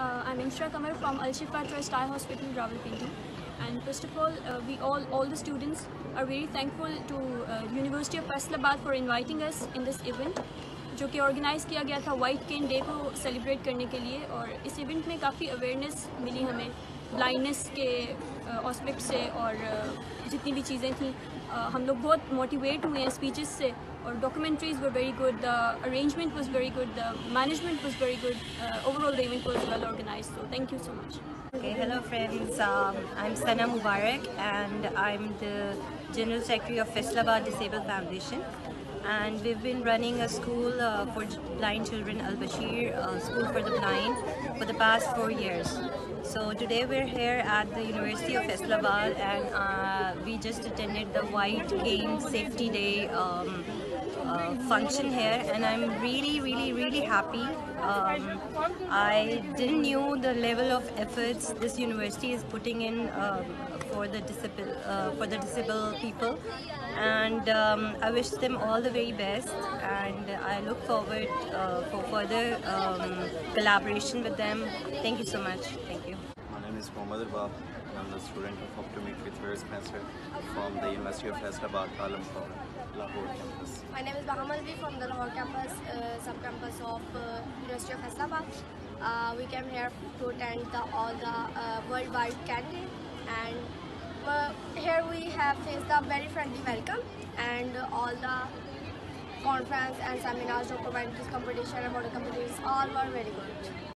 Uh, I'm Inshra Kamal from Al Shifa Trust Eye Hospital, Rawalpindi. And first of all, uh, we all, all the students are very thankful to uh, University of Faisalabad for inviting us in this event जो कि organise किया गया था white cane day को celebrate करने के लिए और इस इवेंट में काफ़ी अवेयरनेस मिली हमें ब्लाइंडनेस के ऑस्पेक्ट से और uh, जितनी भी चीज़ें थी uh, हम लोग बहुत मोटिवेट हुए हैं स्पीचेस से और documentaries were very good the arrangement was very good the management was very good overall the event was well organised so thank you so much Okay, hello friends. Um, I'm Sana Mubarak and I'm the General Secretary of Faisalabad Disabled Foundation. And we've been running a school uh, for blind children, Al Bashir School for the Blind, for the past four years. So today we're here at the University of Faisalabad and uh, we just attended the White Cane Safety Day um, uh, function here. And I'm really really really happy. Um, I didn't knew the level of efforts this university is putting in um, for the disabled uh, for the disabled people. And um, I wish them all the very best and I look forward uh, for further um, collaboration with them thank you so much thank you My name is Mohammad Arbab and I'm a student of optometry with various cancer from the University of Faisalabad, Alamkar, Lahore campus. My name is Baham Alvi from the Lahore campus, uh, sub-campus of uh, University of Faisalabad. Uh, we came here to attend the, all the uh, worldwide candidate and uh, here we have faced the very friendly welcome and all the conference and seminars, documentary competition and model competitions all were very good.